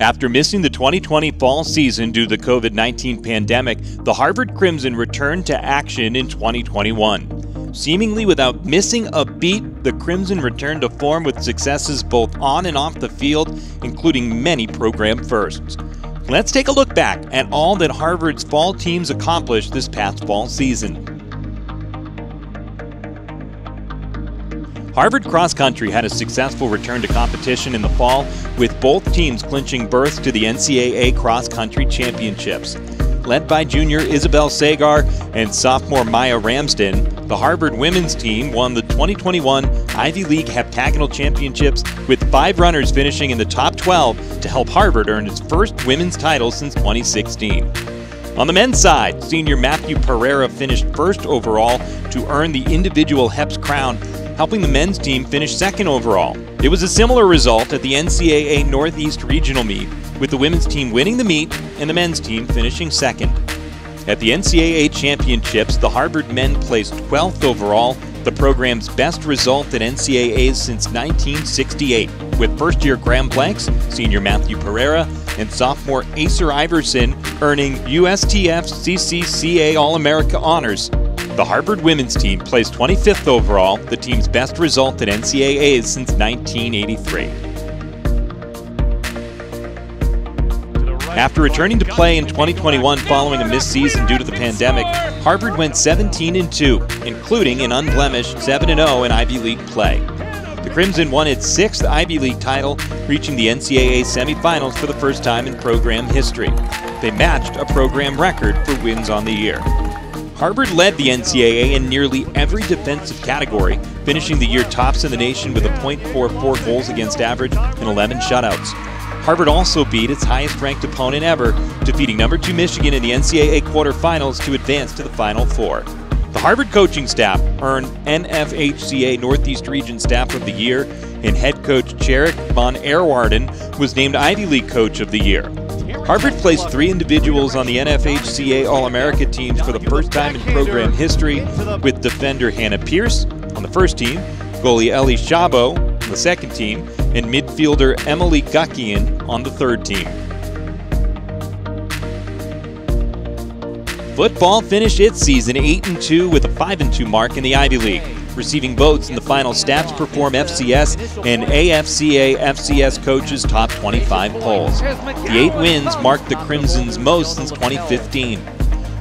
After missing the 2020 fall season due to the COVID 19 pandemic, the Harvard Crimson returned to action in 2021. Seemingly without missing a beat, the Crimson returned to form with successes both on and off the field, including many program firsts. Let's take a look back at all that Harvard's fall teams accomplished this past fall season. Harvard Cross Country had a successful return to competition in the fall, with both teams clinching berths to the NCAA Cross Country Championships. Led by junior Isabel Sagar and sophomore Maia Ramsden, the Harvard women's team won the 2021 Ivy League Heptagonal Championships with five runners finishing in the top 12 to help Harvard earn its first women's title since 2016. On the men's side, senior Matthew Pereira finished first overall to earn the individual HEPS crown helping the men's team finish second overall. It was a similar result at the NCAA Northeast Regional Meet, with the women's team winning the meet and the men's team finishing second. At the NCAA Championships, the Harvard men placed 12th overall, the program's best result at NCAAs since 1968, with first year Graham Blanks, senior Matthew Pereira, and sophomore Acer Iverson earning USTFCCCA All America honors the Harvard women's team placed 25th overall, the team's best result at NCAAs since 1983. After returning to play in 2021 following a missed season due to the pandemic, Harvard went 17 2, including an unblemished 7 0 in Ivy League play. The Crimson won its sixth Ivy League title, reaching the NCAA semifinals for the first time in program history. They matched a program record for wins on the year. Harvard led the NCAA in nearly every defensive category, finishing the year tops in the nation with a .44 goals against average and 11 shutouts. Harvard also beat its highest ranked opponent ever, defeating number 2 Michigan in the NCAA quarterfinals to advance to the Final Four. The Harvard coaching staff earned NFHCA Northeast Region Staff of the Year, and head coach Tjerk van Herwaarden was named Ivy League Coach of the Year. Harvard placed three individuals on the NFHCA All America teams for the first time in program history, with defender Hannah Pierce on the first team, goalie Ellie Shabo on the second team, and midfielder Emily Guckian on the third team. Football finished its season 8 2 with a 5 2 mark in the Ivy League receiving votes in the final Stats Perform FCS and AFCA FCS coaches top 25 polls. The eight wins marked the Crimson's most since 2015.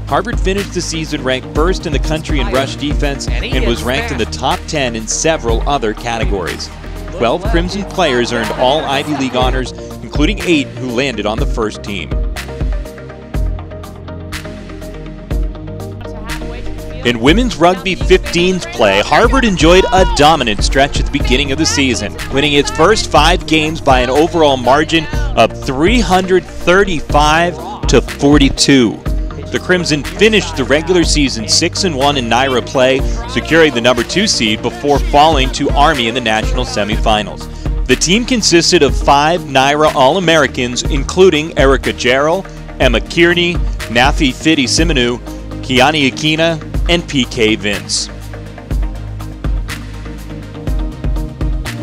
Harvard finished the season ranked first in the country in rush defense and was ranked in the top 10 in several other categories. 12 Crimson players earned all Ivy League honors, including eight who landed on the first team. In women's rugby 15s play, Harvard enjoyed a dominant stretch at the beginning of the season, winning its first five games by an overall margin of 335 to 42. The Crimson finished the regular season 6 and 1 in NIRA play, securing the number 2 seed before falling to Army in the national semifinals. The team consisted of five NIRA All Americans, including Erica Jarrell, Emma Kearney, Nafi Fidi Simonu, Kiani Akina, and PK Vince.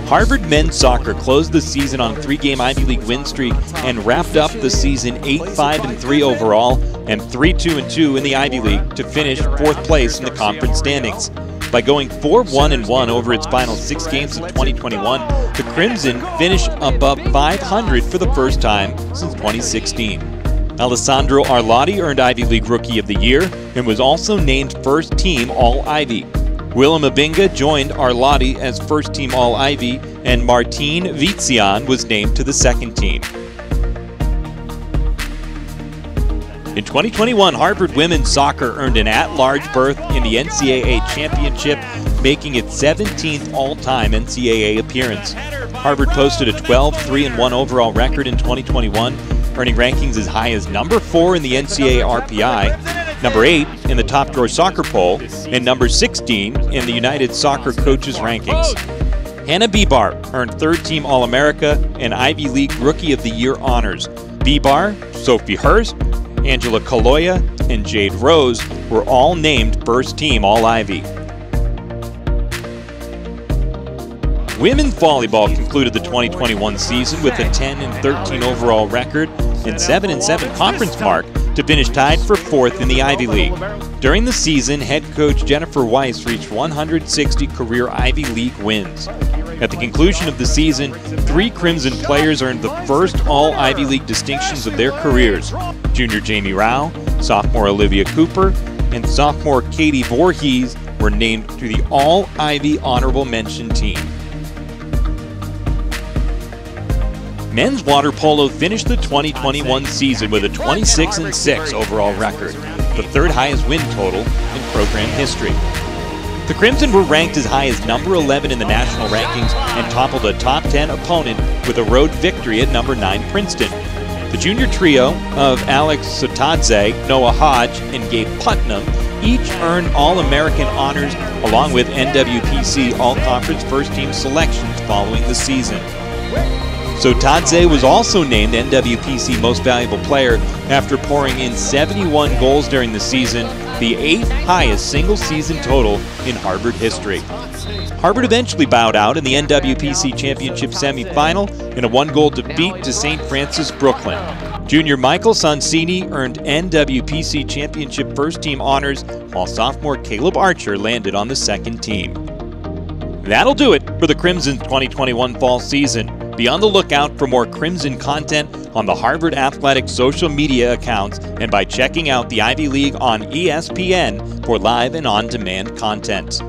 Harvard men's soccer closed the season on three-game Ivy League win streak and wrapped up the season 8-5 3 overall and 3-2 2 in the Ivy League to finish fourth place in the conference standings. By going 4-1 1 over its final six games of 2021, the Crimson finished above 500 for the first time since 2016. Alessandro Arlotti earned Ivy League Rookie of the Year and was also named First Team All Ivy. Willem Ebbinge joined Arlotti as First Team All Ivy, and Martine Vizian was named to the second team. In 2021, Harvard women's soccer earned an at large berth in the NCAA championship, making its 17th all time NCAA appearance. Harvard posted a 12 3 1 overall record in 2021 earning rankings as high as number four in the NCAA RPI, number eight in the top drawer soccer poll, and number 16 in the United Soccer Coaches rankings. Hannah Bebar earned third team All America and Ivy League Rookie of the Year honors. Bebar, Sophie Hurst, Angela Kaloya, and Jade Rose were all named first team All Ivy. Women's volleyball concluded the 2021 season with a 10 and 13 overall record and 7 and 7 conference mark to finish tied for fourth in the Ivy League. During the season, head coach Jennifer Weiss reached 160 career Ivy League wins. At the conclusion of the season, three Crimson players earned the first All Ivy League distinctions of their careers junior Jamie Rao, sophomore Olivia Cooper, and sophomore Katie Voorhees were named to the All Ivy Honorable Mention team. Men's water polo finished the 2021 season with a 26 6 overall record, the third highest win total in program history. The Crimson were ranked as high as number 11 in the national rankings and toppled a top 10 opponent with a road victory at number 9 Princeton. The junior trio of Alex Sotadze, Noah Hodge, and Gabe Putnam each earned All American honors along with NWPC All Conference First Team selections following the season. Sotadze was also named NWPC Most Valuable Player after pouring in 71 goals during the season, the eighth highest single season total in Harvard history. Harvard eventually bowed out in the NWPC Championship semifinal in a one goal defeat to St. Francis Brooklyn. Junior Michael Sonsini earned NWPC Championship first team honors, while sophomore Caleb Archer landed on the second team. That'll do it for the Crimson 2021 fall season. Be on the lookout for more Crimson content on the Harvard Athletic social media accounts and by checking out the Ivy League on ESPN for live and on demand content.